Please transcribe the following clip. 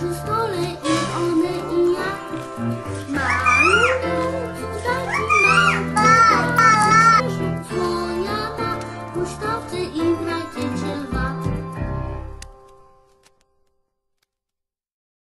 just